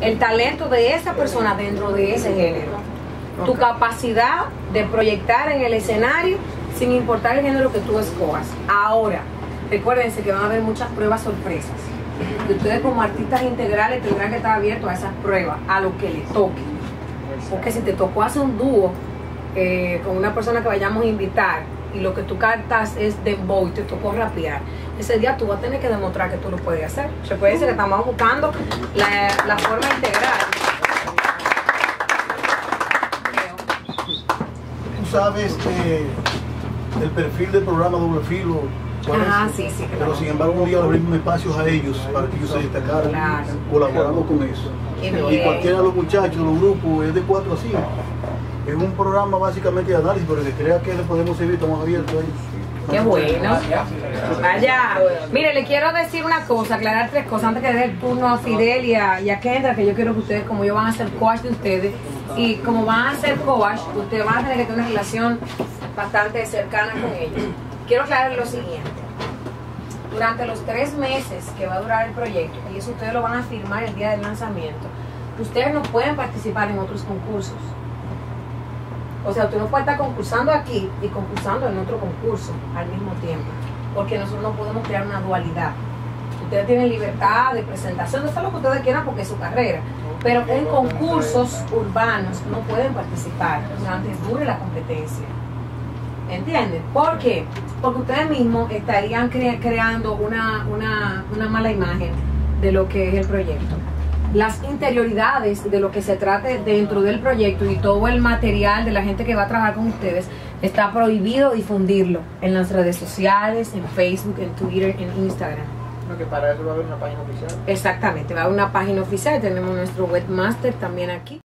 el talento de esa persona dentro de ese género. Tu capacidad de proyectar en el escenario sin importar el género que tú escojas. Ahora, recuérdense que van a haber muchas pruebas sorpresas. Y ustedes como artistas integrales tendrán que estar abiertos a esas pruebas, a lo que les toque. Porque si te tocó hacer un dúo eh, con una persona que vayamos a invitar y lo que tú cantas es dembow y te tocó rapear, ese día tú vas a tener que demostrar que tú lo puedes hacer. Se puede decir que estamos buscando la, la forma integral. Tú sabes eh, el perfil del programa Doble Filo. es, sí, sí, Pero claro. sin embargo, un día abrimos espacios a ellos para que ellos se destacaran. Claro. Colaboramos con eso. Y cualquiera de los muchachos, los grupos, es de 4 a 5. Es un programa básicamente de análisis, pero que crea que le podemos servir, estamos abiertos ahí. Qué bueno. Vaya. Mire, le quiero decir una cosa, aclarar tres cosas antes que dé el turno a Fidel y a, y a Kendra, que yo quiero que ustedes, como yo, van a ser coach de ustedes. Y como van a ser coach, ustedes van a tener que tener una relación bastante cercana con ellos. Quiero aclarar lo siguiente. Durante los tres meses que va a durar el proyecto, y eso ustedes lo van a firmar el día del lanzamiento, ustedes no pueden participar en otros concursos. O sea, usted no puede estar concursando aquí y concursando en otro concurso al mismo tiempo, porque nosotros no podemos crear una dualidad. Ustedes tienen libertad de presentación, de hacer lo que ustedes quieran porque es su carrera, pero en concursos urbanos no pueden participar durante dure la competencia. ¿Entienden? ¿Por qué? Porque ustedes mismos estarían cre- creando una, una, una mala imagen de lo que es el proyecto. Las interioridades de lo que se trate dentro del proyecto y todo el material de la gente que va a trabajar con ustedes está prohibido difundirlo en las redes sociales, en Facebook, en Twitter, en Instagram. Que para eso va a haber una página oficial. Exactamente, va a haber una página oficial, tenemos nuestro webmaster también aquí.